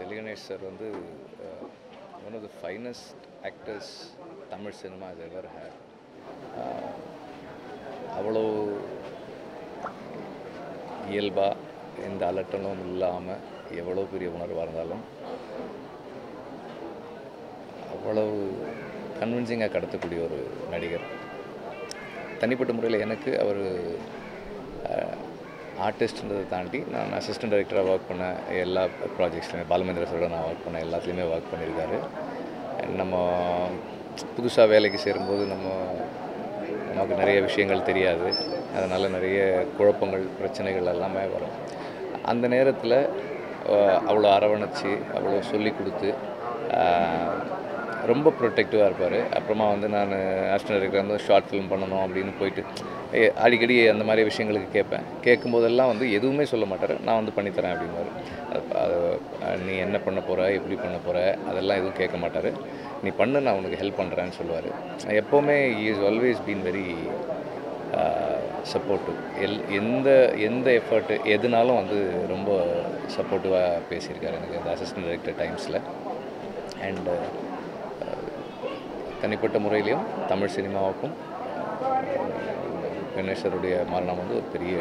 Sir வந்து one of the finest actors Tamil cinema இது ever had அவ்வளோ இயல்பாக எந்த அலட்டலும் இல்லாமல் எவ்வளோ பெரிய உணர்வாக இருந்தாலும் அவ்வளவு கன்வின்சிங்காக கடத்தக்கூடிய ஒரு நடிகர். தனிப்பட்ட முறையில் எனக்கு அவர் ஆர்டிஸ்ட்ன்றதை தாண்டி நான் அசிஸ்டன்ட் டைரக்டராக ஒர்க் பண்ண எல்லா ப்ராஜெக்ட்ஸ்லையுமே பாலமேந்திர சரோட நான் ஒர்க் பண்ண எல்லாத்துலேயுமே ஒர்க் பண்ணியிருக்காரு. நம்ம புதுசாக வேலைக்கு சேரும்போது நம்ம நமக்கு நிறைய விஷயங்கள் தெரியாது. அதனால் நிறைய குழப்பங்கள் பிரச்சனைகள் எல்லாமே வரும். அந்த நேரத்தில் அவ்வளோ அரவணைச்சு அவ்வளோ சொல்லி கொடுத்து ரொம்ப ப்ரொடெக்டிவாக இருப்பார். அப்புறமா வந்து நான் அசிஸ்டன்ட் டைரக்டர் வந்து ஷார்ட் ஃபிலிம் பண்ணணும் அப்படின்னு போயிட்டு அடிக்கடி அந்த மாதிரி விஷயங்களுக்கு கேட்பேன். கேட்கும்போதெல்லாம் வந்து எதுவுமே சொல்ல மாட்டார். நான் வந்து பண்ணித்தரேன் அப்படின்பாரு அது நீ என்ன பண்ண போகிற எப்படி பண்ண போகிற அதெல்லாம் எதுவும் கேட்க மாட்டார். நீ பண்ணு நான் உனக்கு ஹெல்ப் பண்ணுறேன்னு சொல்லுவார். எப்போவுமே is always been very supportive L எந்த எந்த எஃபர்ட்டு எதுனாலும் வந்து ரொம்ப சப்போர்ட்டிவாக பேசியிருக்காரு எனக்கு இந்த அசிஸ்டன்ட் டைரக்டர் டைம்ஸில் அண்டு தனிப்பட்ட முறையிலையும் தமிழ் சினிமாவுக்கும் கணேசருடைய மரணம் வந்து ஒரு பெரிய